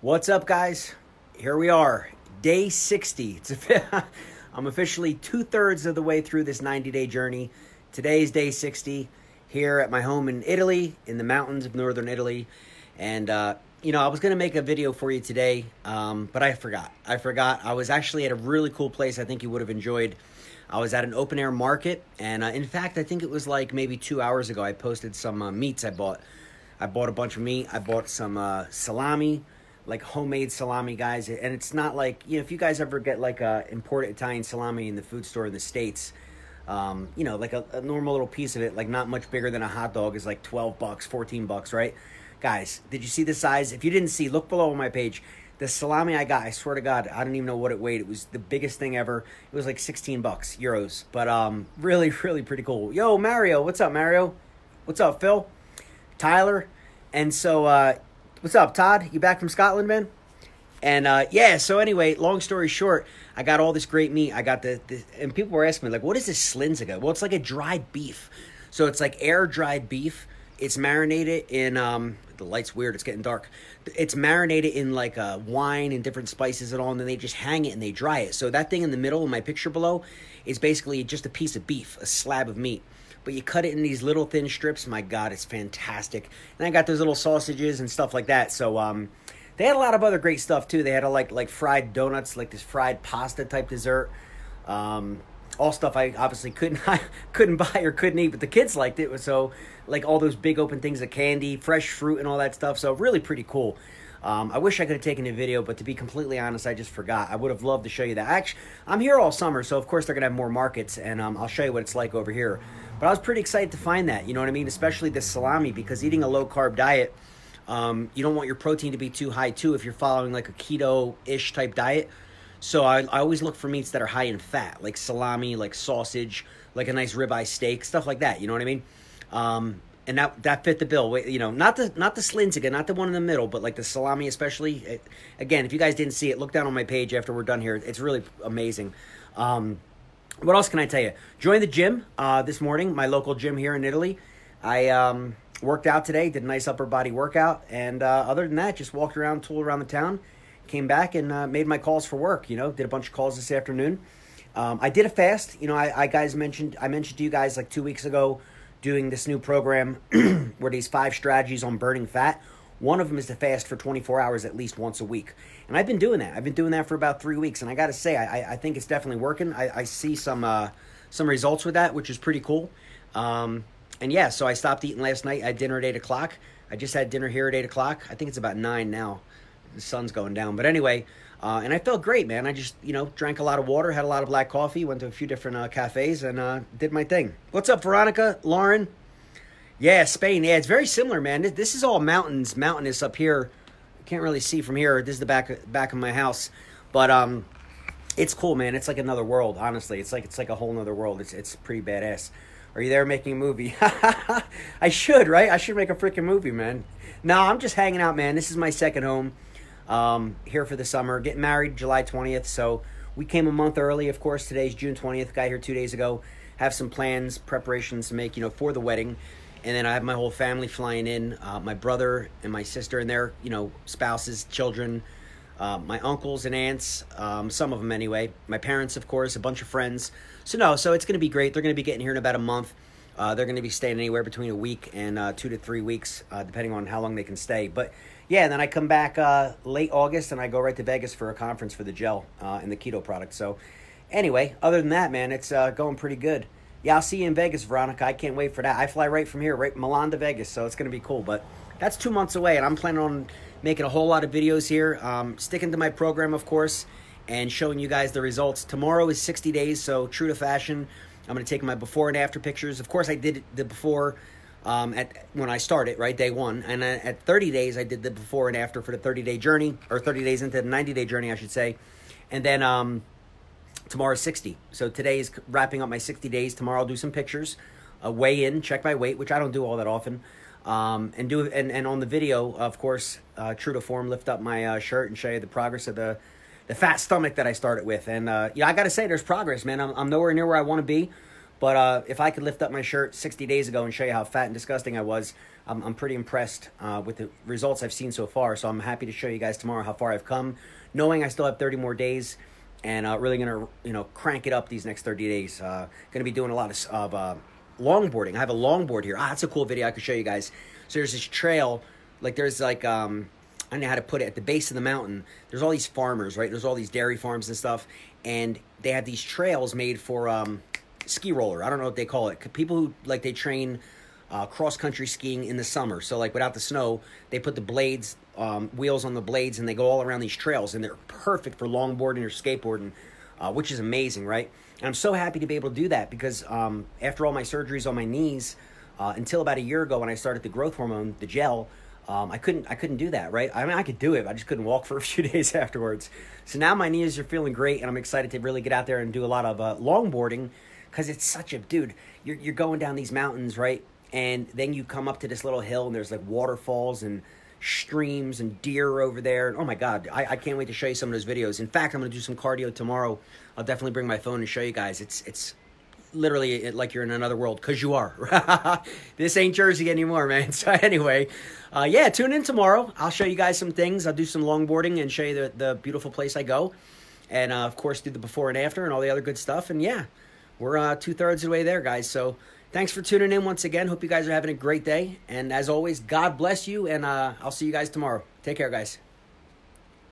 What's up, guys? Here we are, day 60. It's a, I'm officially two thirds of the way through this 90 day journey. Today's day 60 here at my home in Italy, in the mountains of northern Italy. And, uh, you know, I was going to make a video for you today, um, but I forgot. I forgot. I was actually at a really cool place I think you would have enjoyed. I was at an open air market, and uh, in fact, I think it was like maybe two hours ago. I posted some uh, meats I bought. I bought a bunch of meat. I bought some uh, salami, like homemade salami, guys. And it's not like you know if you guys ever get like a imported Italian salami in the food store in the states, um, you know, like a, a normal little piece of it, like not much bigger than a hot dog, is like twelve bucks, fourteen bucks, right? Guys, did you see the size? If you didn't see, look below on my page. The salami I got, I swear to God, I don't even know what it weighed. It was the biggest thing ever. It was like 16 bucks, euros. But um, really, really pretty cool. Yo, Mario, what's up, Mario? What's up, Phil? Tyler? And so, uh, what's up, Todd? You back from Scotland, man? And uh, yeah, so anyway, long story short, I got all this great meat. I got the, the and people were asking me like, what is this slinzega? Well, it's like a dried beef. So it's like air dried beef. It's marinated in um, the light's weird. It's getting dark. It's marinated in like uh, wine and different spices and all, and then they just hang it and they dry it. So that thing in the middle in my picture below is basically just a piece of beef, a slab of meat. But you cut it in these little thin strips. My God, it's fantastic. And I got those little sausages and stuff like that. So um, they had a lot of other great stuff too. They had a, like like fried donuts, like this fried pasta type dessert. Um, all stuff I obviously couldn't couldn't buy or couldn't eat, but the kids liked it. So like all those big open things of candy, fresh fruit, and all that stuff. So really pretty cool. Um, I wish I could have taken a video, but to be completely honest, I just forgot. I would have loved to show you that. Actually, I'm here all summer, so of course they're gonna have more markets, and um, I'll show you what it's like over here. But I was pretty excited to find that. You know what I mean? Especially the salami, because eating a low carb diet, um, you don't want your protein to be too high too. If you're following like a keto ish type diet, so I, I always look for meats that are high in fat, like salami, like sausage, like a nice ribeye steak, stuff like that. You know what I mean? Um, and that that fit the bill. You know, not the not the Slinzega, not the one in the middle, but like the salami, especially. It, again, if you guys didn't see it, look down on my page after we're done here. It's really amazing. Um, what else can I tell you? Join the gym uh, this morning, my local gym here in Italy. I um, worked out today, did a nice upper body workout, and uh, other than that, just walked around, tooled around the town came back and uh, made my calls for work. You know, did a bunch of calls this afternoon. Um, I did a fast. You know, I, I, guys mentioned I mentioned to you guys like two weeks ago doing this new program where these five strategies on burning fat. One of them is to fast for 24 hours at least once a week, and I've been doing that. I've been doing that for about three weeks, and I got to say, I, I think it's definitely working. I, I see some uh, some results with that, which is pretty cool. Um, and yeah, so I stopped eating last night. I had dinner at eight o'clock. I just had dinner here at eight o'clock. I think it's about nine now the sun's going down. But anyway, uh, and I felt great, man. I just, you know, drank a lot of water, had a lot of black coffee, went to a few different uh, cafes, and uh, did my thing. What's up, Veronica? Lauren? Yeah, Spain. Yeah, it's very similar, man. This is all mountains, mountainous up here. Can't really see from here. This is the back back of my house, but um, it's cool, man. It's like another world. Honestly, it's like it's like a whole other world. It's it's pretty badass. Are you there making a movie? I should, right? I should make a freaking movie, man. No, I'm just hanging out, man. This is my second home um, here for the summer. Getting married July 20th, so we came a month early. Of course, today's June 20th. Got here two days ago. Have some plans, preparations to make, you know, for the wedding. And then I have my whole family flying in. Uh, my brother and my sister and their, you know, spouses, children, uh, my uncles and aunts, um, some of them anyway. My parents, of course, a bunch of friends. So no, so it's going to be great. They're going to be getting here in about a month. Uh, they're going to be staying anywhere between a week and uh, two to three weeks, uh, depending on how long they can stay. But yeah, and then I come back uh, late August and I go right to Vegas for a conference for the gel and the keto product. So, anyway, other than that, man, it's going pretty good. Yeah, I'll see you in Vegas, Veronica. I can't wait for that. I fly right from here, right Milan to Vegas, so it's going to be cool. But that's two months away, and I'm planning on making a whole lot of videos here, um, sticking to my program, of course, and showing you guys the results. Tomorrow is 60 days, so true to fashion, I'm going to take my before and after pictures. Of course, I did the before um, at when I started, right, day one. And at 30 days, I did the before and after for the 30 day journey, or 30 days into the 90 day journey, I should say. And then um, tomorrow's 60. So today is wrapping up my 60 days. Tomorrow I'll do some pictures, uh, weigh in, check my weight, which I don't do all that often. Um, and do and, and on the video, of course, uh, true to form, lift up my uh, shirt and show you the progress of the the fat stomach that I started with. And uh, yeah, I got to say, there's progress, man. I'm, I'm nowhere near where I want to be, But uh, if I could lift up my shirt 60 days ago and show you how fat and disgusting I was, I'm, I'm pretty impressed uh, with the results I've seen so far. So I'm happy to show you guys tomorrow how far I've come, knowing I still have 30 more days, and uh, really gonna you know crank it up these next 30 days. Uh, gonna be doing a lot of, of uh, longboarding. I have a longboard here. Ah, that's a cool video I could show you guys. So there's this trail, like there's like um, I don't know how to put it, at the base of the mountain, there's all these farmers, right? There's all these dairy farms and stuff, and they have these trails made for um, ski roller. I don't know what they call it. People who like they train uh, cross country skiing in the summer. So like without the snow, they put the blades, um, wheels on the blades, and they go all around these trails, and they're perfect for longboarding or skateboarding, uh, which is amazing, right? And I'm so happy to be able to do that because um, after all my surgeries on my knees, uh, until about a year ago when I started the growth hormone, the gel. Um, I couldn't I couldn't do that, right? I mean, I could do it, I just couldn't walk for a few days afterwards. So now my knees are feeling great, and I'm excited to really get out there and do a lot of uh, longboarding because it's such a dude. You're you're going down these mountains, right? And then you come up to this little hill, and there's like waterfalls and streams and deer over there. And oh my god, I, I can't wait to show you some of those videos. In fact, I'm gonna do some cardio tomorrow. I'll definitely bring my phone and show you guys. It's it's literally like you're in another world because you are. this ain't Jersey anymore, man. So anyway, uh, yeah, tune in tomorrow. I'll show you guys some things. I'll do some longboarding and show you the, the beautiful place I go, and uh, of course do the before and after and all the other good stuff. And yeah, we're uh, two thirds of the way there, guys. So thanks for tuning in once again. Hope you guys are having a great day. And as always, God bless you, and uh, I'll see you guys tomorrow. Take care, guys.